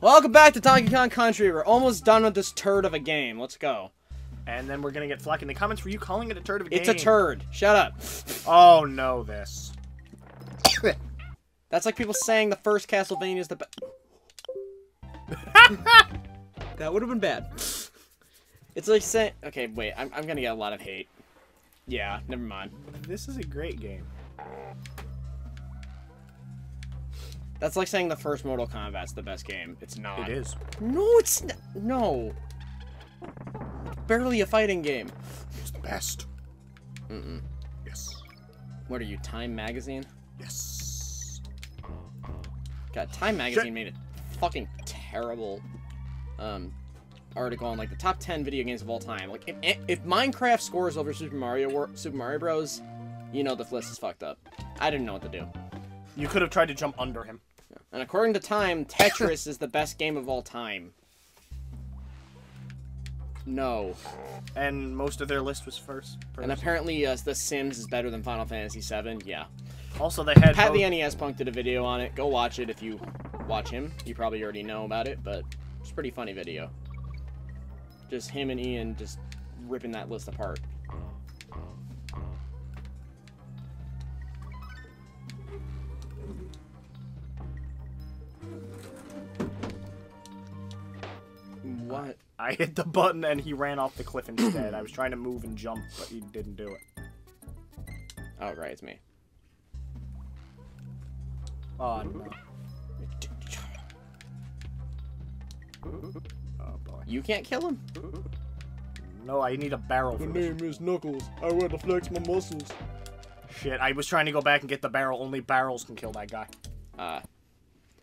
Welcome back to Donkey Kong Country. We're almost done with this turd of a game. Let's go. And then we're gonna get flack in the comments for you calling it a turd of a game. It's a turd. Shut up. Oh no, this. That's like people saying the first Castlevania is the best. that would have been bad. It's like saying. Okay, wait. I'm, I'm gonna get a lot of hate. Yeah, never mind. This is a great game. That's like saying the first Mortal Kombat's the best game. It's not. It is. No, it's not. No. Barely a fighting game. It's the best. Mm-mm. Yes. What are you, Time Magazine? Yes. God, Time Magazine made a fucking terrible um, article on like the top 10 video games of all time. Like, if, if Minecraft scores over Super Mario Wor Super Mario Bros, you know the list is fucked up. I didn't know what to do. You could have tried to jump under him. And according to Time, Tetris is the best game of all time. No. And most of their list was first. And apparently, uh, The Sims is better than Final Fantasy VII. Yeah. Also, they had Pat both- the NES Punk did a video on it. Go watch it if you watch him. You probably already know about it, but it's a pretty funny video. Just him and Ian just ripping that list apart. What? I hit the button and he ran off the cliff instead. I was trying to move and jump, but he didn't do it. Oh, right, it's me. Oh no. Oh boy. You can't kill him? No, I need a barrel for this. is Knuckles. I want to flex my muscles. Shit, I was trying to go back and get the barrel. Only barrels can kill that guy. Uh,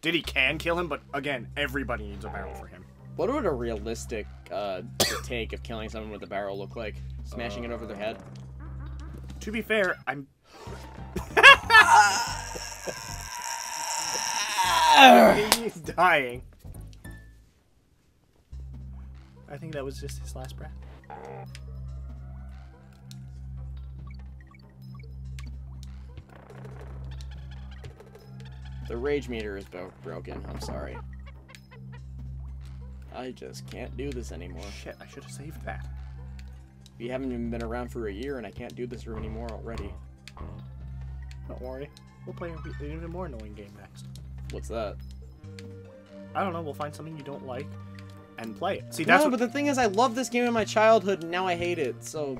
Diddy can kill him, but again, everybody needs a barrel for him. What would a realistic uh, take of killing someone with a barrel look like? Smashing it over their head? To be fair, I'm. He's dying. I think that was just his last breath. The rage meter is broken. I'm sorry. I just can't do this anymore. Shit, I should have saved that. We haven't even been around for a year, and I can't do this room anymore already. Don't worry. We'll play an even more annoying game next. What's that? I don't know, we'll find something you don't like and play it. See, that's no, what but the thing is, I loved this game in my childhood, and now I hate it. So,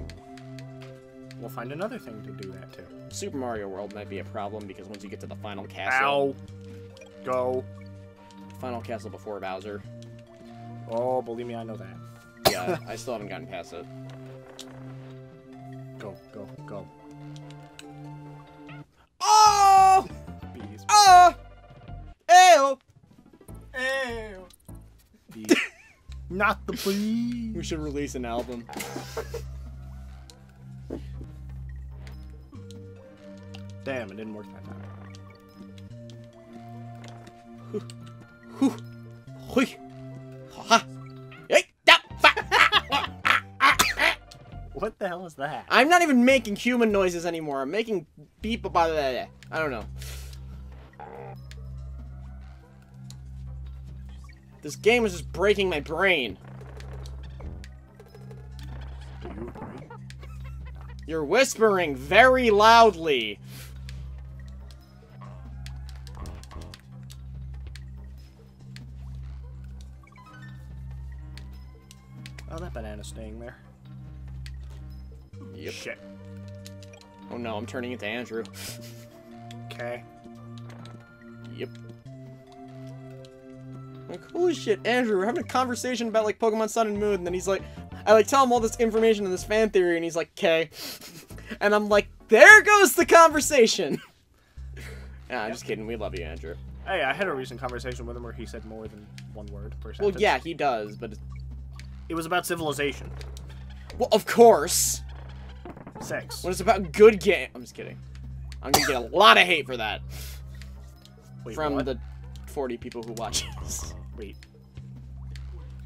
we'll find another thing to do that too. Super Mario World might be a problem because once you get to the final castle, Ow. Go. final castle before Bowser, Oh, believe me, I know that. yeah, I still haven't gotten past it. Go, go, go. Oh! Bees. Oh! Ew! Bees. Not the bees. We should release an album. Damn, it didn't work that time. Hui. Ha. What the hell is that? I'm not even making human noises anymore. I'm making beep blah, blah, blah, blah. I don't know. This game is just breaking my brain. Do you agree? You're whispering very loudly. Oh, that banana's staying there. Yep. Shit. Oh no, I'm turning into Andrew. Okay. Yep. Like, holy shit, Andrew, we're having a conversation about like Pokemon Sun and Moon, and then he's like, I like tell him all this information and this fan theory, and he's like, okay. And I'm like, there goes the conversation. nah, I'm just kidding. We love you, Andrew. Hey, I had a recent conversation with him where he said more than one word per Well, yeah, he does, but It was about civilization. well, of course. When it's about good game, I'm just kidding. I'm gonna get a lot of hate for that Wait, from what? the 40 people who watch this. Wait.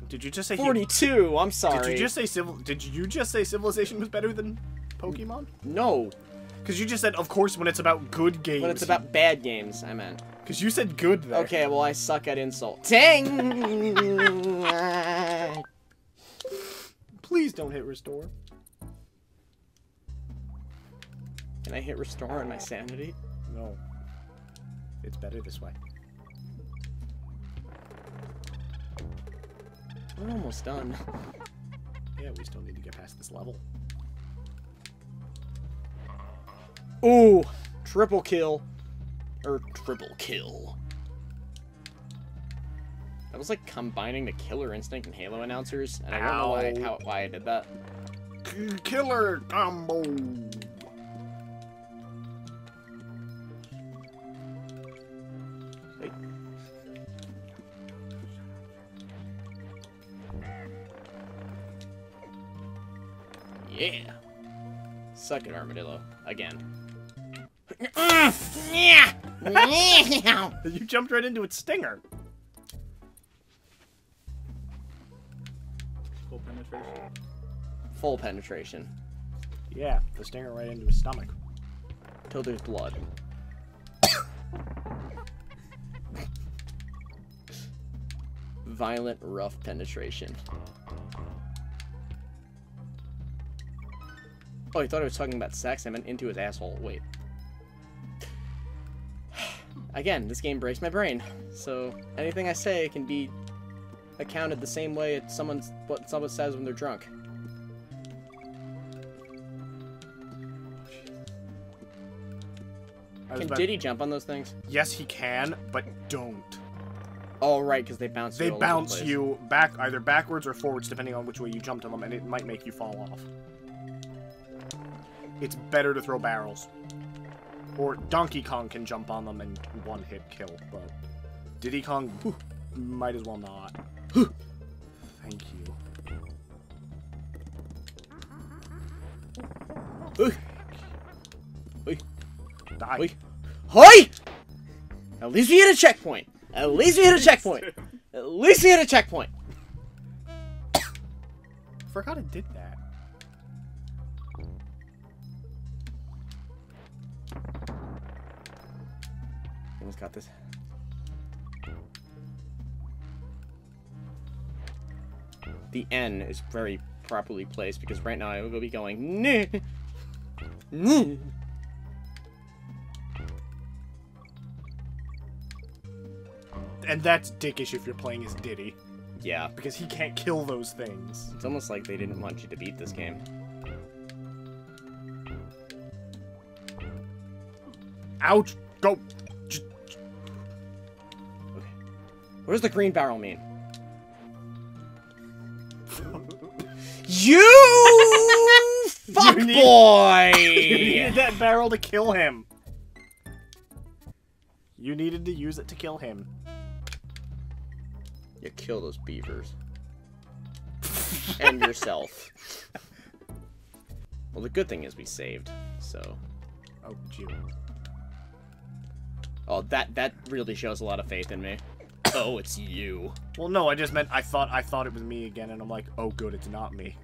Did you just say he- 42. I'm sorry. Did you just say civil? Did you just say civilization was better than Pokemon? No. Because you just said, of course, when it's about good games. When it's about bad games, I meant. Because you said good there. Okay, well, I suck at insult. Dang! Please don't hit restore. Can I hit restore on my sanity? No. It's better this way. We're almost done. Yeah, we still need to get past this level. Ooh! Triple kill. Or triple kill. That was like combining the Killer Instinct and Halo announcers, and I don't know why, how, why I did that. Killer combo. Yeah. Suck it, Armadillo. Again. Mm, you jumped right into its stinger. Full penetration. Full penetration. Yeah, the stinger right into his stomach. Till there's blood. Violent, rough penetration. Oh, I thought I was talking about sex. I meant into his asshole. Wait. Again, this game breaks my brain. So anything I say can be accounted the same way as someone's what someone says when they're drunk. Can Diddy jump on those things? Yes, he can, but don't. Oh, right, because they bounce. They all the bounce you back either backwards or forwards depending on which way you jump to them, and it might make you fall off. It's better to throw barrels. Or Donkey Kong can jump on them and one hit kill, but Diddy Kong whew, might as well not. Thank you. Oi. Die. Oi. Hoi! At least we hit a checkpoint. At least we hit a checkpoint. At least we hit a checkpoint. Forgot it did that. Got this. The N is very properly placed because right now I will be going. "Nah." Nah. And that's dickish if you're playing as Diddy, Yeah, because he can't kill those things. it's almost like they didn't want you to beat this game. Ouch! Go! What does the green barrel mean? You fuck You need- boy! You needed that barrel to kill him. You needed to use it to kill him. You kill those beavers. and yourself. Well, the good thing is we saved, so... Oh, Jew. Oh, that that really shows a lot of faith in me. Oh, it's you. Well, no, I just meant I thought I thought it was me again, and I'm like, oh, good, it's not me.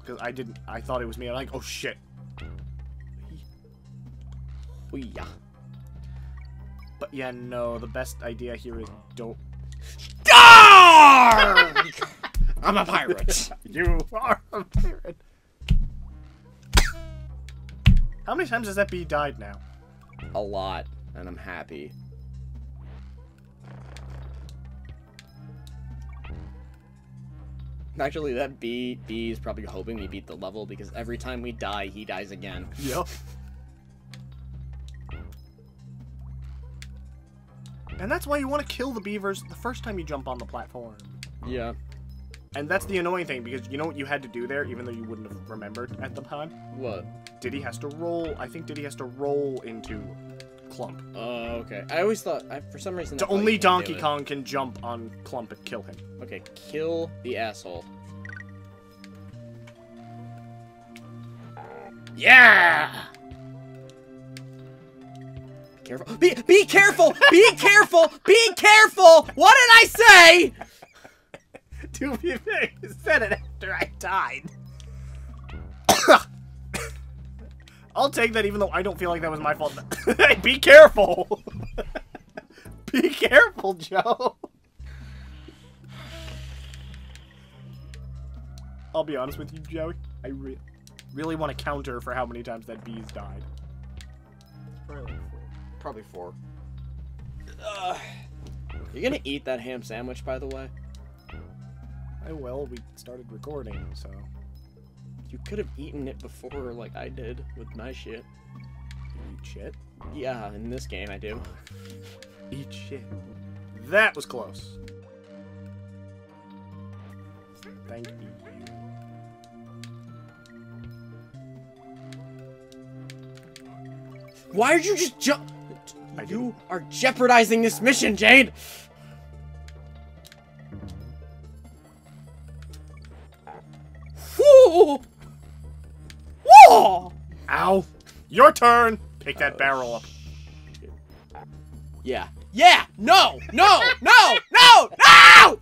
Because I didn't. I thought it was me. I'm like, oh shit. Hoo-yah. But yeah, no. The best idea here is don't. Arrgh! I'm a pirate. You are a pirate. How many times has that bee died now? a lot, and I'm happy. Actually, that bee, bee is probably hoping we beat the level because every time we die, he dies again. Yep. And that's why you want to kill the beavers the first time you jump on the platform. Yeah. And that's the annoying thing, because you know what you had to do there, even though you wouldn't have remembered at the time? What? Diddy has to roll, I think Diddy has to roll into Klump. Oh, okay. I always thought, I, for some reason, I So thought you only can't do Donkey. Kong can jump on Klump and kill him. Okay, kill the asshole. Yeah! Be careful. Be, be careful! Be careful! Be careful! What did I say? to be fair, you said it after I died. I'll take that even though I don't feel like that was my fault. hey, be careful! be careful, Joe! I'll be honest with you, Joey. I re really want to counter for how many times that bee's died. Probably four. Probably four. Ugh. You gonna eat that ham sandwich, by the way? Oh well, we started recording, so... You could have eaten it before, like I did with my shit. You eat shit. Yeah, in this game I do. Eat shit. That was close. Thank you. Why did you just jump? You are jeopardizing this mission, Jade! Your turn! Pick that Oh, barrel up. Yeah. Yeah! No! No! No! No! No!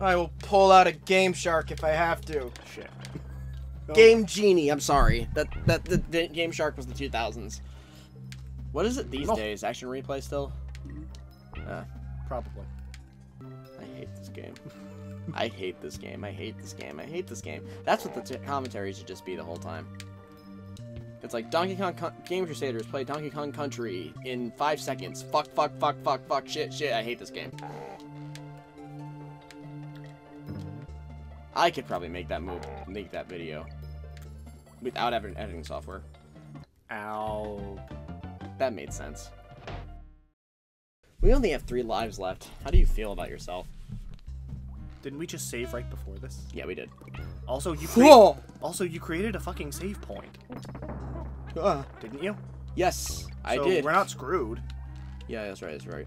I will pull out a Game Shark if I have to. Shit. Game Genie. I'm sorry. That that the, the Game Shark was the 2000s. What is it these No. days? Action replay still? Uh, Probably. I hate this game. I hate this game. I hate this game. I hate this game. That's what the t- commentary should just be the whole time. It's like Donkey Kong Con- Game Crusaders play Donkey Kong Country in five seconds. Fuck, fuck, fuck, fuck, fuck, shit, shit. I hate this game. I could probably make that move, make that video, without having editing software. Ow. That made sense. We only have three lives left. How do you feel about yourself? Didn't we just save right before this? Yeah, we did. Also, you crea- Whoa! also you created a fucking save point, Ah. didn't you? Yes, I did. We're not screwed. Yeah, that's right. That's right.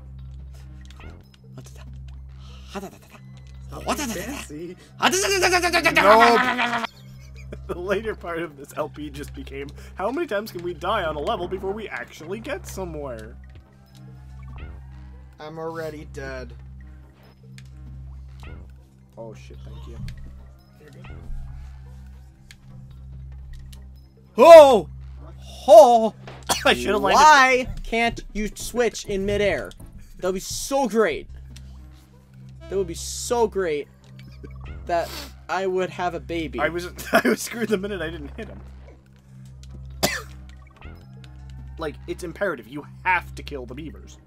Fancy. The later part of this LP just became, how many times can we die on a level before we actually get somewhere? I'm already dead. Oh shit, thank you. Oh! Oh! I should have landed. Why can't you switch in midair? That would be so great. That would be so great that I would have a baby. I was I was screwed the minute I didn't hit him. like it's imperative. You have to kill the beavers.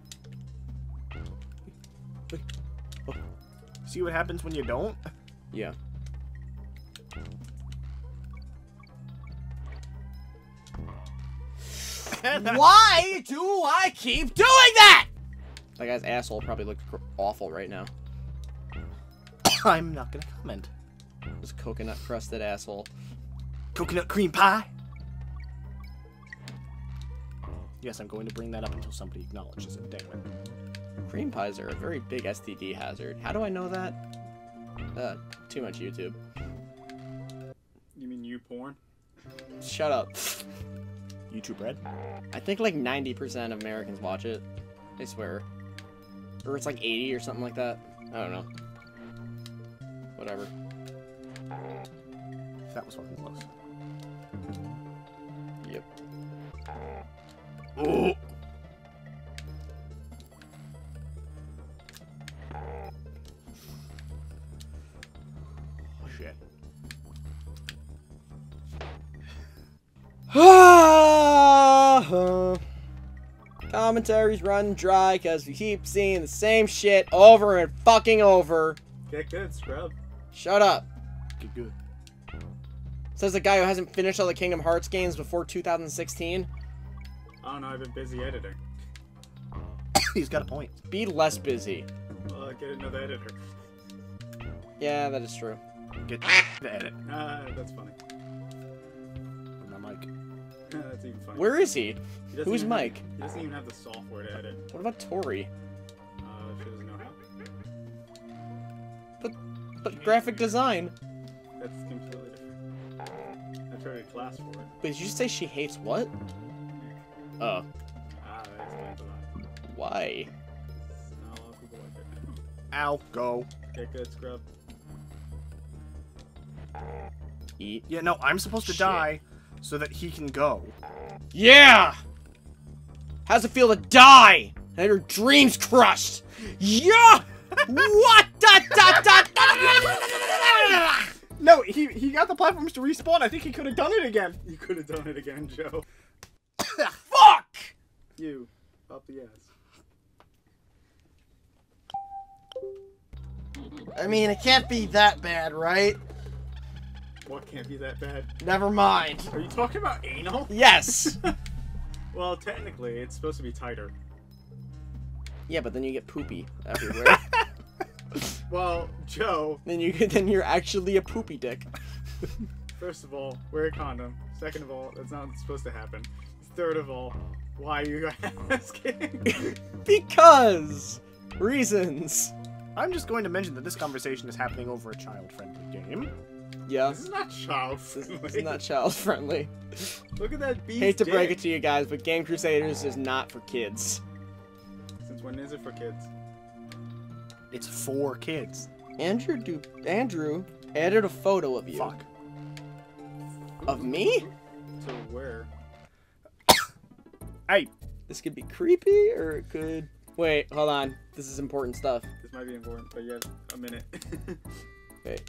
Oh. See what happens when you don't? Yeah. Why do I keep doing that? That guy's asshole probably looks awful right now. I'm not gonna comment. This coconut crusted asshole. Coconut cream pie. Yes, I'm going to bring that up until somebody acknowledges it. Damn it. Cream pies are a very big STD hazard. How do I know that? Uh, too much YouTube. You mean you porn? Shut up. YouTube Red. I think like 90% of Americans watch it. I swear. Or it's like 80 or something like that. I don't know. Whatever. That was fucking close. Yep. Oh. Commentaries run dry because we keep seeing the same shit over and fucking over. Get good, scrub. Shut up. Good, good. Says the guy who hasn't finished all the Kingdom Hearts games before 2016. I don't know, I've been busy editing. He's got a point. Be less busy. Uh, get another editor. Yeah, that is true. Get the edit. Ah, that's funny. My mic. that's even funny. Where is he? He Who's even have- Mike? he doesn't even have the software to edit. What about Tori? Uh, she doesn't know how. But graphic design. That's completely different. I tried a class for it. Wait, did you say she hates what? Oh, Ah, that explains a lot. why? Not a lot of people like it. Ow. Go. Get good, scrub. Eat. Yeah, no, I'm supposed to Shit. die. So that he can go. Yeah! How's it feel to die? And your dreams crushed? Yeah! what? Da, da, da, da, No, he he got the platforms to respawn. I think he could have done it again. You could have done it again, Joe. Fuck! You. Up the ass. I mean, it can't be that bad, right? What can't be that bad? Never mind. Are you talking about anal? Yes! Well, technically, it's supposed to be tighter. yeah, but then you get poopy everywhere. Well, Joe, then you then you're actually a poopy dick. first of all, wear a condom. Second of all, that's not supposed to happen. Third of all, why are you asking? because reasons. I'm just going to mention that this conversation is happening over a child-friendly game. Yeah. this is not child friendly. this is not child friendly. Look at that beast. Hate to break it to you guys, but Game Crusaders is not for kids. Since when is it for kids? It's for kids. Andrew do Andrew added a photo of you. Fuck. Of me? To where? Hey, This could be creepy or it could Wait, hold on. This is important stuff. This might be important, but you have a minute. Wait.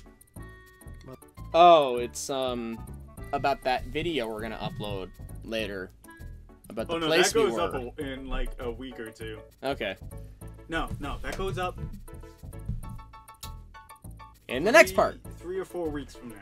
Oh, it's um about that video we're gonna upload later. About the oh no, place that goes we up a, in like a week or two. Okay. No, no, that goes up In the next part. Three or four weeks from now.